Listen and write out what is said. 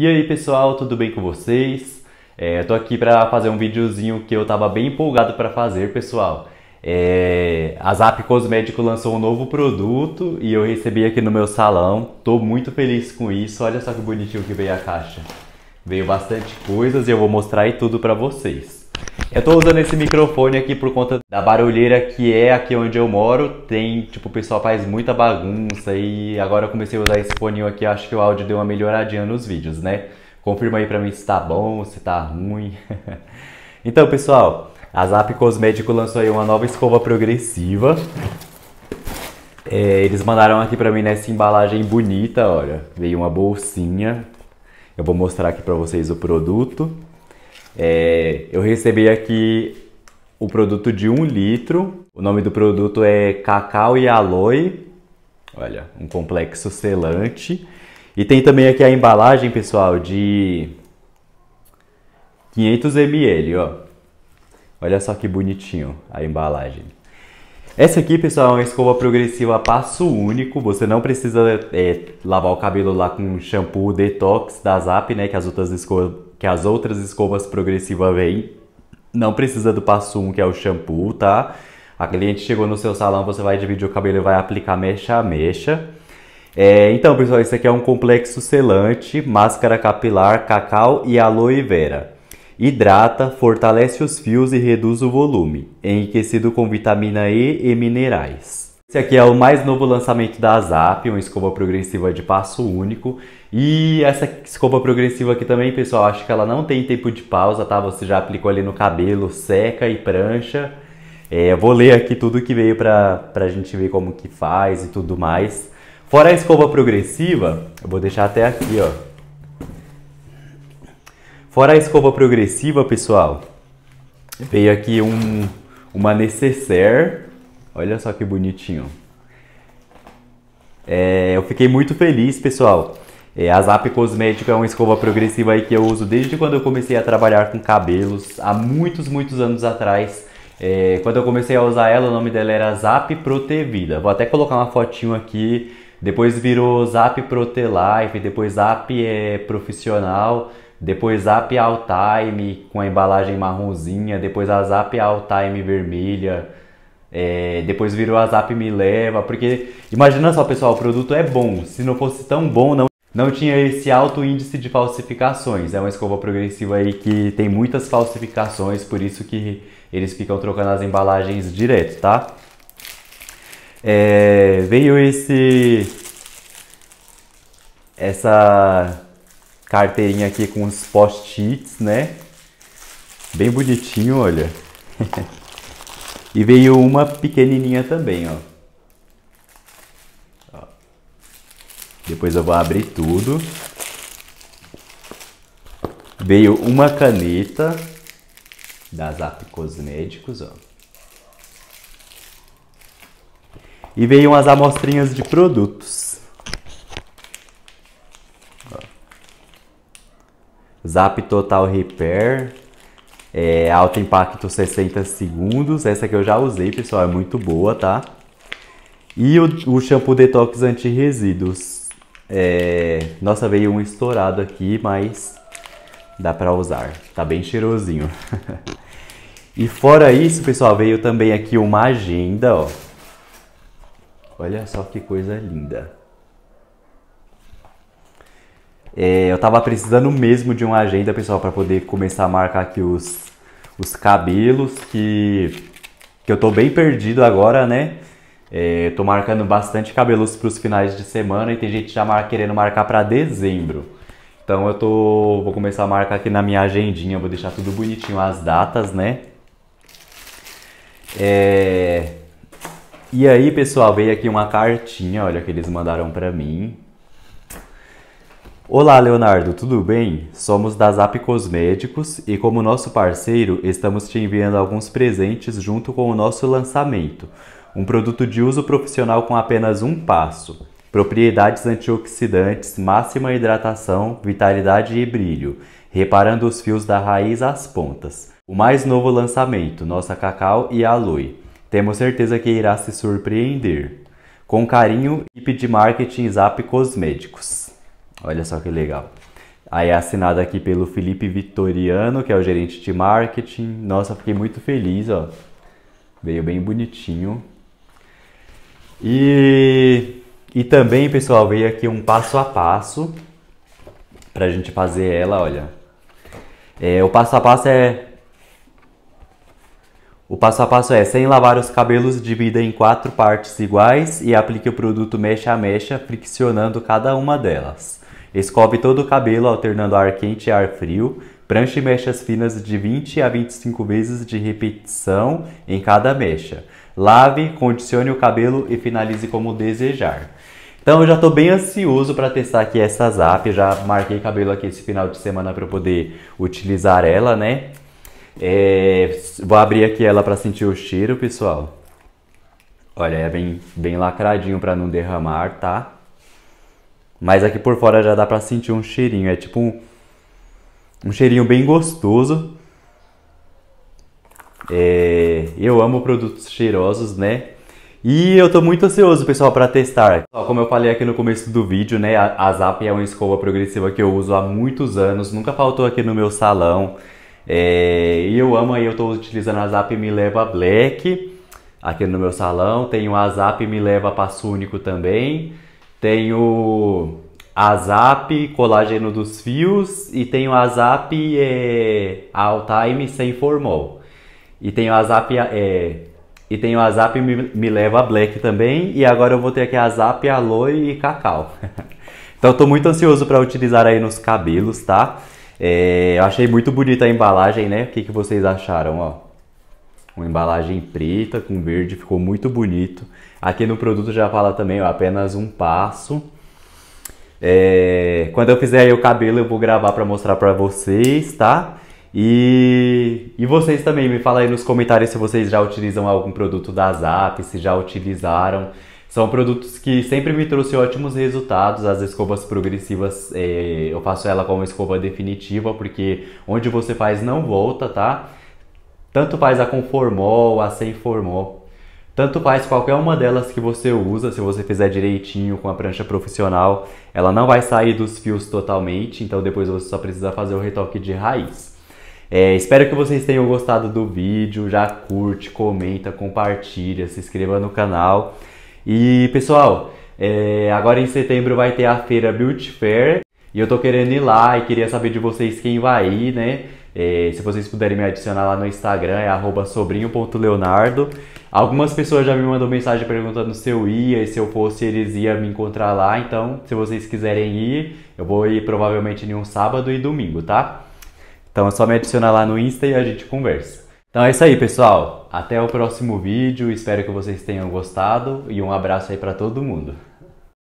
E aí pessoal, tudo bem com vocês? É, eu tô aqui para fazer um videozinho que eu tava bem empolgado para fazer, pessoal. É, a Zap Cosmético lançou um novo produto e eu recebi aqui no meu salão. Tô muito feliz com isso. Olha só que bonitinho que veio a caixa. Veio bastante coisas e eu vou mostrar aí tudo para vocês. Eu tô usando esse microfone aqui por conta da barulheira que é aqui onde eu moro. Tem, tipo, o pessoal faz muita bagunça e agora eu comecei a usar esse fone aqui. Acho que o áudio deu uma melhoradinha nos vídeos, né? Confirma aí pra mim se tá bom, se tá ruim. então, pessoal, a Zap Cosmético lançou aí uma nova escova progressiva. É, eles mandaram aqui pra mim nessa embalagem bonita, olha. Veio uma bolsinha. Eu vou mostrar aqui pra vocês o produto. É, eu recebi aqui o produto de um litro. O nome do produto é Cacau e Aloe. Olha, um complexo selante. E tem também aqui a embalagem, pessoal, de 500 ml, ó. Olha só que bonitinho a embalagem. Essa aqui, pessoal, é uma escova progressiva passo único. Você não precisa é, lavar o cabelo lá com shampoo detox da Zap, né? Que as outras escovas, que as outras escovas progressivas vêm. Não precisa do passo 1, que é o shampoo, tá? A cliente chegou no seu salão, você vai dividir o cabelo e vai aplicar mecha a mecha. É, então, pessoal, esse aqui é um complexo selante, máscara capilar, cacau e aloe vera. Hidrata, fortalece os fios e reduz o volume. Enriquecido com vitamina E e minerais. Esse aqui é o mais novo lançamento da Zap, uma escova progressiva de passo único. E essa escova progressiva aqui também, pessoal, acho que ela não tem tempo de pausa, tá? Você já aplicou ali no cabelo, seca e prancha. É, eu vou ler aqui tudo que veio pra, pra gente ver como que faz e tudo mais. Fora a escova progressiva, eu vou deixar até aqui, ó. Fora a escova progressiva, pessoal, veio aqui um, uma necessaire. Olha só que bonitinho. É, eu fiquei muito feliz, pessoal. É, a Zap Cosmético é uma escova progressiva aí que eu uso desde quando eu comecei a trabalhar com cabelos, há muitos, muitos anos atrás. É, quando eu comecei a usar ela, o nome dela era Zap Protevida. Vou até colocar uma fotinho aqui. Depois virou Zap Protelife, depois Zap é, Profissional. Depois Zap All Time com a embalagem marronzinha, depois a Zap All Time vermelha, é, depois virou a Zap Me Leva, porque imagina só pessoal, o produto é bom, se não fosse tão bom não, não tinha esse alto índice de falsificações, é uma escova progressiva aí que tem muitas falsificações, por isso que eles ficam trocando as embalagens direto, tá? É, veio esse essa carteirinha aqui com os post-its, né? Bem bonitinho, olha. e veio uma pequenininha também, ó. Depois eu vou abrir tudo. Veio uma caneta da Zap Cosméticos, ó. E veio umas amostrinhas de produtos. Zap Total Repair, é, alto impacto 60 segundos. Essa que eu já usei, pessoal, é muito boa, tá? E o, o shampoo Detox Anti-Resíduos. É, nossa, veio um estourado aqui, mas dá pra usar. Tá bem cheirosinho. e fora isso, pessoal, veio também aqui uma agenda, ó. Olha só que coisa linda. É, eu tava precisando mesmo de uma agenda, pessoal, para poder começar a marcar aqui os, os cabelos, que, que eu tô bem perdido agora, né? É, tô marcando bastante cabelos para os finais de semana e tem gente já mar, querendo marcar para dezembro. Então eu tô, vou começar a marcar aqui na minha agendinha, vou deixar tudo bonitinho as datas, né? É... E aí, pessoal, veio aqui uma cartinha, olha, que eles mandaram para mim. Olá, Leonardo, tudo bem? Somos da Zap Cosméticos e, como nosso parceiro, estamos te enviando alguns presentes junto com o nosso lançamento. Um produto de uso profissional com apenas um passo. Propriedades antioxidantes, máxima hidratação, vitalidade e brilho, reparando os fios da raiz às pontas. O mais novo lançamento, nossa cacau e aloe. Temos certeza que irá se surpreender. Com carinho, equipe de marketing Zap Cosméticos. Olha só que legal. Aí é assinado aqui pelo Felipe Vitoriano, que é o gerente de marketing. Nossa, fiquei muito feliz, ó. Veio bem bonitinho. E, e também, pessoal, veio aqui um passo a passo pra gente fazer ela, olha. É, o passo a passo é o passo a passo é, sem lavar os cabelos, divida em quatro partes iguais e aplique o produto mecha a mecha, friccionando cada uma delas. Escove todo o cabelo alternando ar quente e ar frio. Pranche mechas finas de 20 a 25 vezes de repetição em cada mecha. Lave, condicione o cabelo e finalize como desejar. Então eu já estou bem ansioso para testar aqui essa Zap. Já marquei cabelo aqui esse final de semana para poder utilizar ela, né? É, vou abrir aqui ela para sentir o cheiro, pessoal. Olha, é bem, bem lacradinho para não derramar, tá? Mas aqui por fora já dá para sentir um cheirinho. É tipo um, um cheirinho bem gostoso. É, eu amo produtos cheirosos, né? E eu tô muito ansioso, pessoal, para testar. Como eu falei aqui no começo do vídeo, né? A Zap é uma escova progressiva que eu uso há muitos anos. Nunca faltou aqui no meu salão. É, e eu amo aí, eu estou utilizando a Zap Me Leva Black aqui no meu salão. Tenho a Zap Me Leva Passo Único também. Tenho a Zap Colágeno dos Fios e tenho a Zap é, All Time Sem Formol. E tenho a Zap é, e tenho a Zap Me, Me Leva Black também. E agora eu vou ter aqui a Zap Aloe e Cacau. então estou muito ansioso para utilizar aí nos cabelos, tá? É, eu achei muito bonita a embalagem, né? O que, que vocês acharam, ó? Uma embalagem preta com verde, ficou muito bonito. Aqui no produto já fala também, ó, apenas um passo. É, quando eu fizer o cabelo eu vou gravar para mostrar para vocês, tá? E, e vocês também, me fala aí nos comentários se vocês já utilizam algum produto da Zap, se já utilizaram. São produtos que sempre me trouxe ótimos resultados. As escovas progressivas, é, eu faço ela como escova definitiva, porque onde você faz não volta, tá? Tanto faz a com formol, a sem formol. Tanto faz qualquer uma delas que você usa, se você fizer direitinho com a prancha profissional, ela não vai sair dos fios totalmente, então depois você só precisa fazer o retoque de raiz. É, espero que vocês tenham gostado do vídeo, já curte, comenta, compartilha, se inscreva no canal. E pessoal, é, agora em setembro vai ter a feira Beauty Fair e eu tô querendo ir lá e queria saber de vocês quem vai ir, né? É, se vocês puderem me adicionar lá no Instagram, é sobrinho.leonardo. Algumas pessoas já me mandam mensagem perguntando se eu ia e se eu fosse eles iam me encontrar lá. Então, se vocês quiserem ir, eu vou ir provavelmente em um sábado e domingo, tá? Então é só me adicionar lá no Insta e a gente conversa. Então é isso aí, pessoal. Até o próximo vídeo. Espero que vocês tenham gostado e um abraço aí para todo mundo.